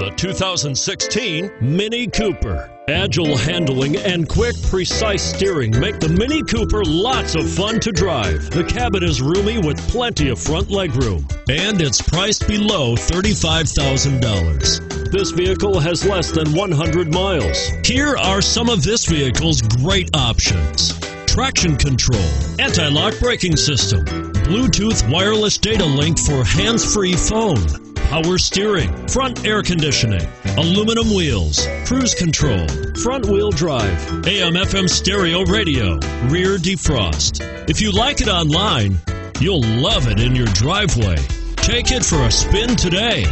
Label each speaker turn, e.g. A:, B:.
A: The 2016 Mini Cooper. Agile handling and quick, precise steering make the Mini Cooper lots of fun to drive. The cabin is roomy with plenty of front legroom, and it's priced below $35,000. This vehicle has less than 100 miles. Here are some of this vehicle's great options traction control, anti lock braking system, Bluetooth wireless data link for hands free phone power steering, front air conditioning, aluminum wheels, cruise control, front wheel drive, AM FM stereo radio, rear defrost. If you like it online, you'll love it in your driveway. Take it for a spin today.